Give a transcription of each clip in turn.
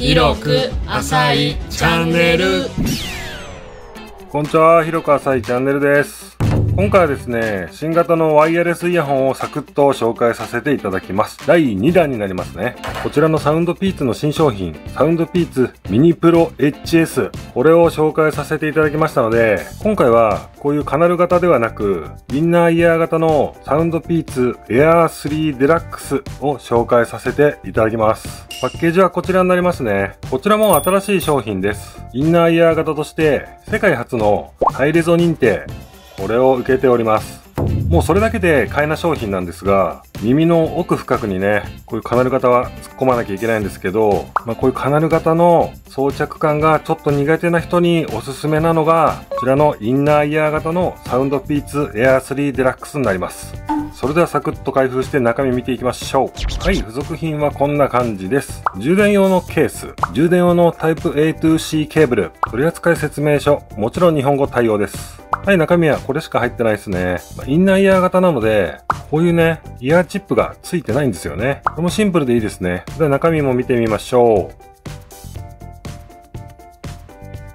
広く浅いチャンネルこんにちは、広く浅いチャンネルです。今回はですね、新型のワイヤレスイヤホンをサクッと紹介させていただきます。第2弾になりますね。こちらのサウンドピーツの新商品、サウンドピーツミニプロ HS。これを紹介させていただきましたので、今回はこういうカナル型ではなく、インナーイヤー型のサウンドピーツエアー3デラックスを紹介させていただきます。パッケージはこちらになりますね。こちらも新しい商品です。インナーイヤー型として、世界初のハイレゾ認定、これを受けております。もうそれだけで買えな商品なんですが、耳の奥深くにね、こういうカナル型は突っ込まなきゃいけないんですけど、まあ、こういうカナル型の装着感がちょっと苦手な人におすすめなのが、こちらのインナーイヤー型のサウンドピーツエアー3デラックスになります。それではサクッと開封して中身見ていきましょう。はい、付属品はこんな感じです。充電用のケース、充電用のタイプ A to C ケーブル、取扱説明書、もちろん日本語対応です。はい、中身はこれしか入ってないですね。インナーイヤー型なので、こういうね、イヤーチップが付いてないんですよね。これもシンプルでいいですね。では中身も見てみましょう。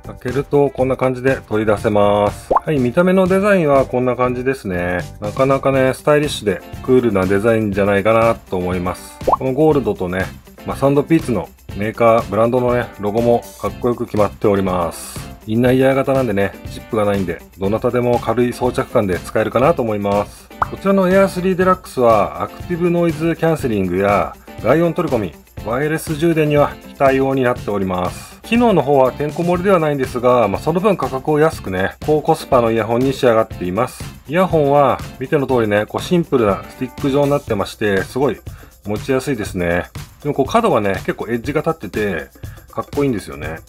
開けるとこんな感じで取り出せます。はい、見た目のデザインはこんな感じですね。なかなかね、スタイリッシュでクールなデザインじゃないかなと思います。このゴールドとね、まあ、サンドピーツのメーカー、ブランドのね、ロゴもかっこよく決まっております。インナーイヤー型なんでね、チップがないんで、どなたでも軽い装着感で使えるかなと思います。こちらの Air 3 Deluxe は、アクティブノイズキャンセリングや、外音取り込み、ワイヤレス充電には非対応になっております。機能の方はてんこ盛りではないんですが、まあ、その分価格を安くね、高コスパのイヤホンに仕上がっています。イヤホンは、見ての通りね、こうシンプルなスティック状になってまして、すごい持ちやすいですね。でもこう角がね、結構エッジが立ってて、かっこいいんですよね。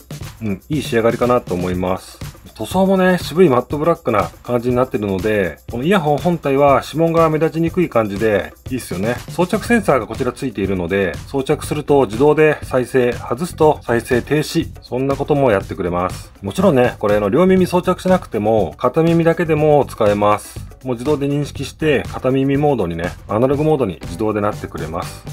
うん、いい仕上がりかなと思います。塗装もね、渋いマットブラックな感じになってるので、このイヤホン本体は指紋が目立ちにくい感じで、いいっすよね。装着センサーがこちらついているので、装着すると自動で再生、外すと再生停止、そんなこともやってくれます。もちろんね、これの両耳装着しなくても、片耳だけでも使えます。もう自動で認識して、片耳モードにね、アナログモードに自動でなってくれます。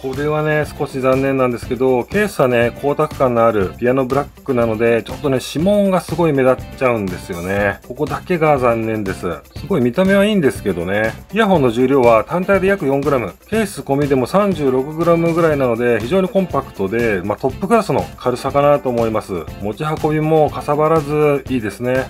これはね、少し残念なんですけど、ケースはね、光沢感のあるピアノブラックなので、ちょっとね、指紋がすごい目立っちゃうんですよね。ここだけが残念です。すごい見た目はいいんですけどね。イヤホンの重量は単体で約 4g、ケース込みでも 36g ぐらいなので、非常にコンパクトで、まあ、トップクラスの軽さかなと思います。持ち運びもかさばらずいいですね。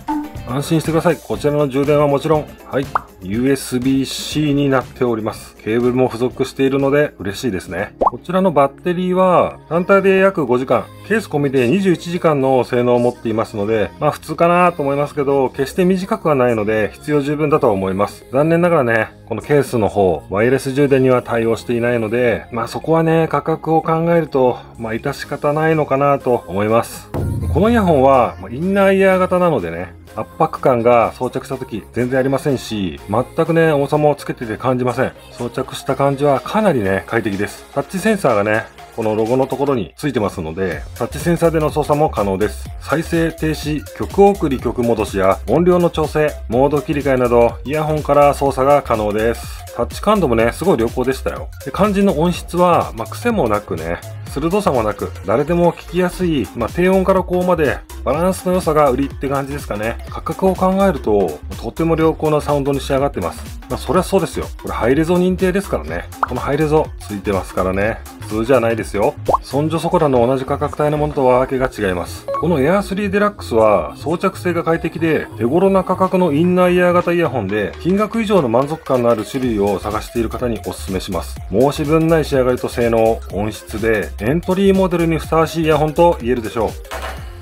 安心してください。こちらの充電はもちろん、はい、USB-C になっております。ケーブルも付属しているので嬉しいですね。こちらのバッテリーは単体で約5時間、ケース込みで21時間の性能を持っていますので、まあ普通かなと思いますけど、決して短くはないので必要十分だと思います。残念ながらね、このケースの方、ワイヤレス充電には対応していないので、まあそこはね、価格を考えると、まあ致し方ないのかなと思います。このイヤホンは、インナーイヤー型なのでね、圧迫感が装着した時全然ありませんし、全くね、重さもつけてて感じません。装着した感じはかなりね、快適です。タッチセンサーがね、このロゴのところについてますので、タッチセンサーでの操作も可能です。再生停止、曲送り曲戻しや音量の調整、モード切り替えなど、イヤホンから操作が可能です。タッチ感度もね、すごい良好でしたよ。で肝心の音質は、まあ、癖もなくね、鋭さもなく、誰でも聞きやすい、まあ、低音から高音まで、バランスの良さが売りって感じですかね。価格を考えると、とっても良好なサウンドに仕上がってます。まあ、そりゃそうですよ。これハイレゾ認定ですからね。このハイレゾついてますからね。普通じゃないですよ。そんじょそこらの同じ価格帯のものとはわけが違います。この Air 3 Deluxe は装着性が快適で手頃な価格のインナーイヤー型イヤホンで金額以上の満足感のある種類を探している方にお勧めします。申し分ない仕上がりと性能、音質でエントリーモデルにふさわしいイヤホンと言えるでしょう。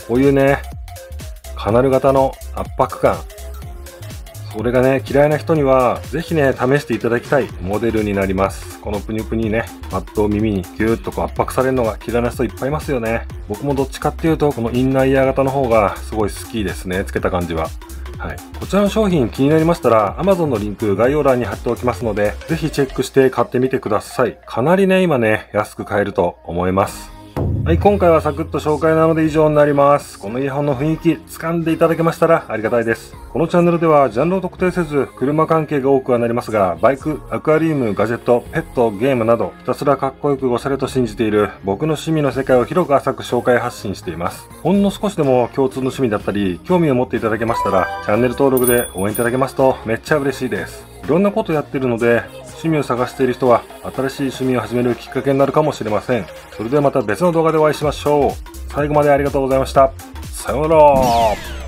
こういうね、カナル型の圧迫感。それがね、嫌いな人には、ぜひね、試していただきたいモデルになります。このプニプニね、パッと耳にギューッとこう圧迫されるのが嫌いな人いっぱいいますよね。僕もどっちかっていうと、このインナーイヤー型の方がすごい好きですね、つけた感じは。はい。こちらの商品気になりましたら、Amazon のリンク概要欄に貼っておきますので、ぜひチェックして買ってみてください。かなりね、今ね、安く買えると思います。はい、今回はサクッと紹介なので以上になります。このイヤホンの雰囲気、掴んでいただけましたらありがたいです。このチャンネルではジャンルを特定せず、車関係が多くはなりますが、バイク、アクアリウム、ガジェット、ペット、ゲームなど、ひたすらかっこよくおしゃれと信じている僕の趣味の世界を広く浅く紹介発信しています。ほんの少しでも共通の趣味だったり、興味を持っていただけましたら、チャンネル登録で応援いただけますとめっちゃ嬉しいです。いろんなことやってるので、趣味を探している人は新しい趣味を始めるきっかけになるかもしれません。それではまた別の動画でお会いしましょう。最後までありがとうございました。さようなら。